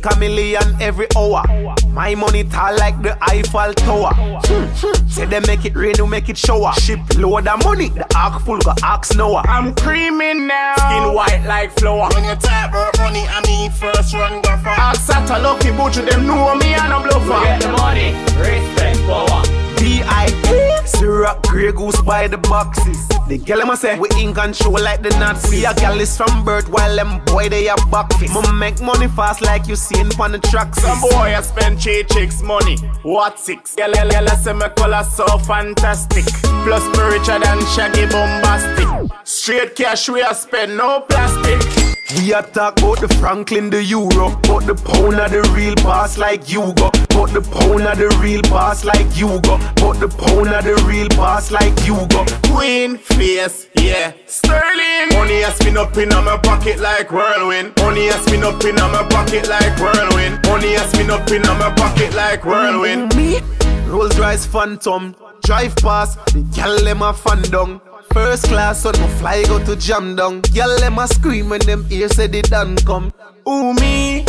make a million every hour. My money tall like the Eiffel Tower. Hmm, hmm. Say they make it rain, you make it shower. Ship load of money, the ark full got ask Noah. I'm creaming now. Skin white like flour. When you talk about money, I mean first run go for. Ask Santa Lucky Butcher, them know me and a bluffer. Get the money, respect, power. V.I.P. Syrup, Grey Goose by the boxes. The girl them a say we in control like the Nazis. We a gal is from birth while them boy they a fist. Mama make money fast like you seen on the tracks. Some boy I spend three chicks money. What six? Girl, girl, girl, say my color so fantastic. Plus me richer than Shaggy Boombastic. Straight cash we a spend no plastic. We a talk about the Franklin, the Euro, but the pound of the real boss like you go. But the pound of the real boss like you go. But the pound of the real boss like you go. Queen face, yeah. Sterling. Money has been up in my pocket like whirlwind. Money has been up in my pocket like whirlwind. Money has been up in my pocket like whirlwind. Me, Rolls Royce Phantom, drive past, the gal them a fan down. First class, so no fly go to jam down. Gal them a scream when them ears say they done come. Ooh me,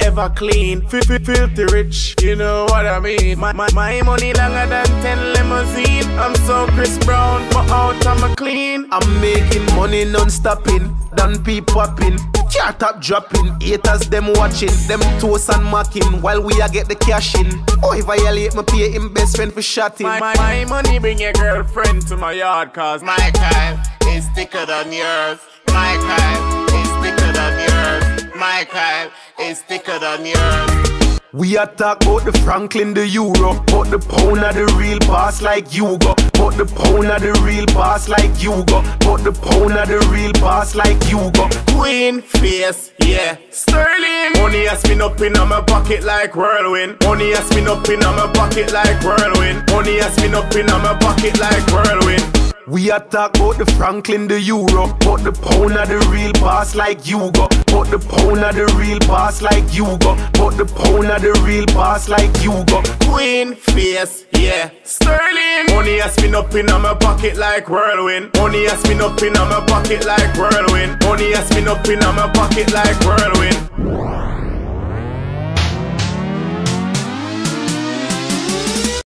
ever clean, fi- fi- filthy rich. You know what I mean? My, my, my money longer than ten limousine. I'm so Chris Brown, but out I'm a clean. I'm making money non-stopping, done peep popping. Car top dropping, haters them watching, them toast and mocking while we a get the cash in. Oh, if I violate, me pay him best friend for shotting. My, my, my money bring your girlfriend to my yard, cause my My time is thicker than yours. My time is thicker than yours. My time is thicker than yours. We a talk the Franklin, the Euro, but the pound of the real boss like you go. But the pound of the real boss like you go. But the pound of the real boss like you go. Queen face, yeah. Sterling. Money has been up in my pocket like whirlwind. Money has been up in my pocket like whirlwind. Money has been up in my pocket like whirlwind. We a talk about the Franklin, the Euro, but the pound of the real boss like you go. But the pound of the real boss like you go. But the pound of the real boss like you go. Queen face, yeah. Sterling. Money has been up in my pocket like whirlwind. Money has been up in my pocket like whirlwind. Money has been up in my pocket like whirlwind.